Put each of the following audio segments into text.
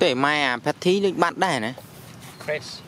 Để mai à, phát thí được bạn đẻ này. Chris.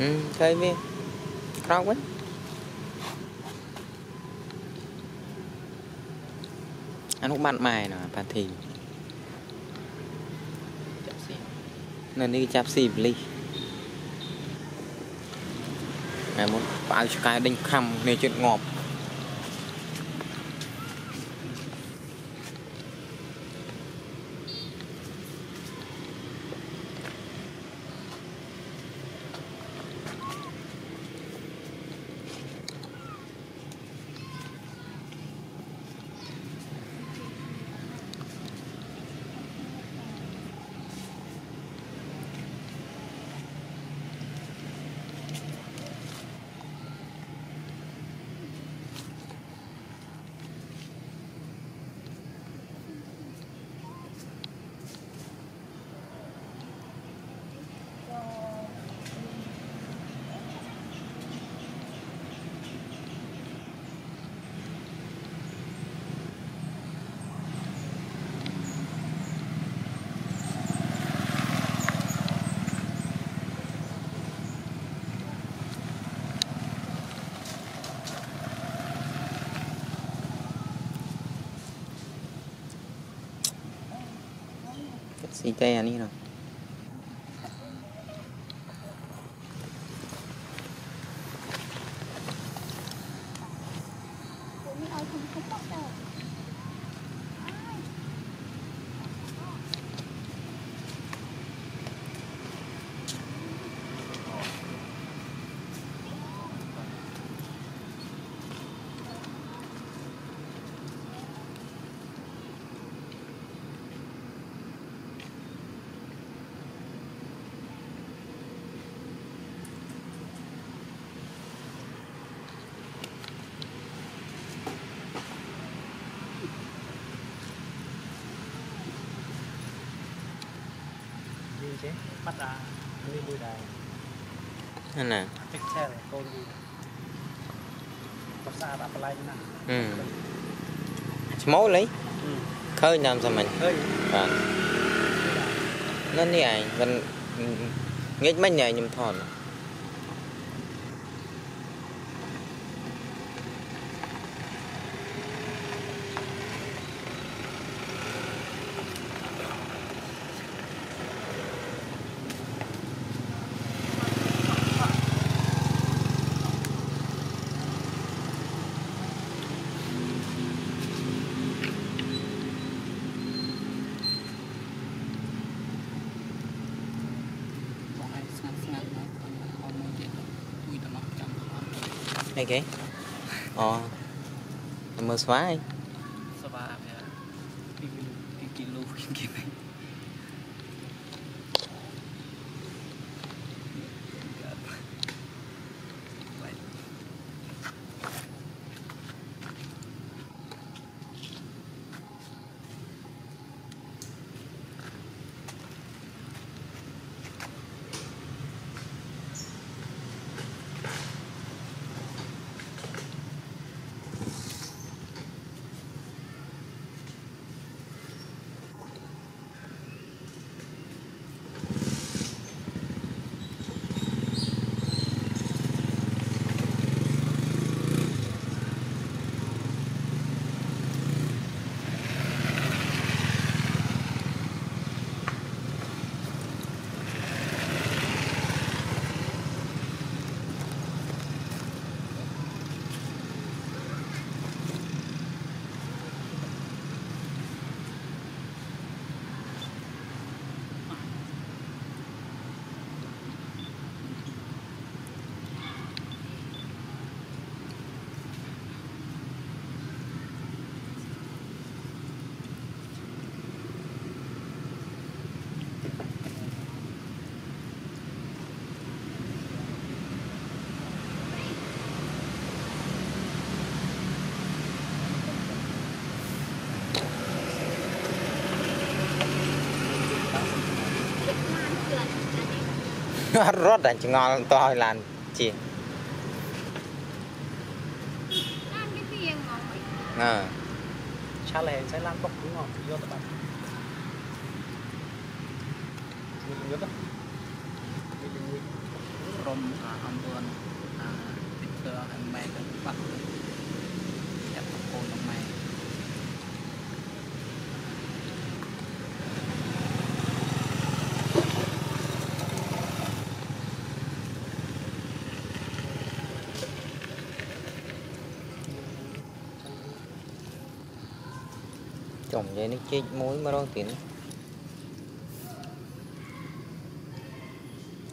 ឃើញវាក្រោកវិញអានោះបាត់ម៉ែណាផាធីចាក់ស៊ីនៅនេះចាប់ស៊ីបលីសថ្ងៃមុនប៉ៅឆ្កែដេញខំគ្នាជិតងាប់ สีแดงนี่เนาะ ចេះបាត់អានេះមួយដែរហ្នឹងណា pixel កូនមួយបាត់ស្អាតអាប្លែកណាស់ហឹមឈ្មោះលីឃើញតាមសាមញ្ញឃើញបាទនៅនេះឯងមិនងាកមិញឯងខ្ញុំថត ស្ងាត់ណាស់ខ្ញុំហមមួយទៀតទួយតែមកចាំផងអីគេអូមើលស្វាយស្វាយពីគីឡូពីគីឡូពីគីឡូ nó rót đành ngon to làn chi à cha lè sẽ làm bọc đúng không vô các bạn vô đó rồi ăn tuần à tích cơ hành mẹ cái bắt និយាយនេះជីកមួយមករងទៀត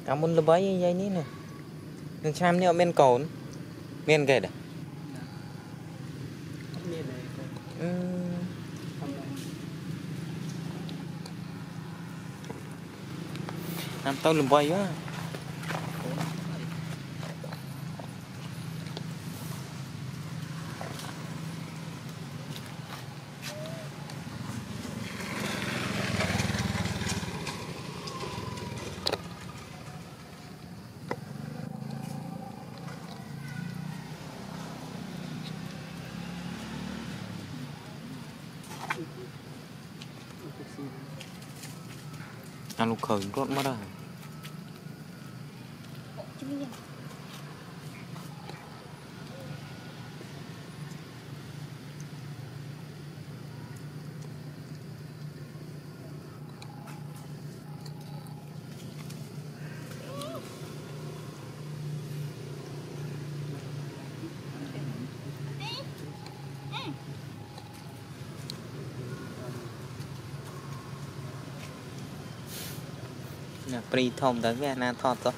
អាមុនល្បីនិយាយនេះណានឹងឆ្នាំនេះអត់មានកូនមានគេដែរមានឯងអឺធម្មតាតាមទៅល្បីហ៎ ăn lúc khởi rốt mất rồi. ព្រីធំទៅវាណាថតទៅបាទ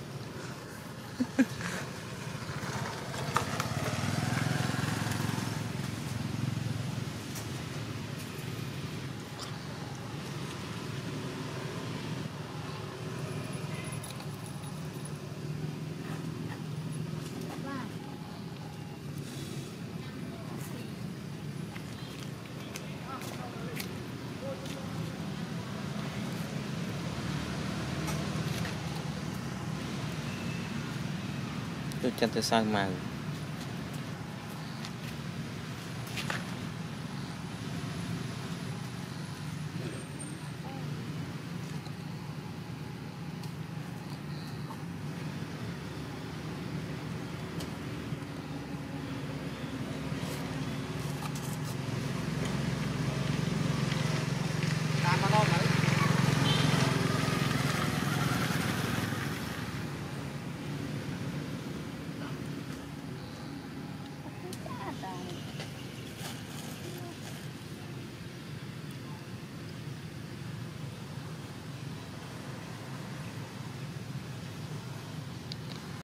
ចិត្តទៅសៅម៉ៅ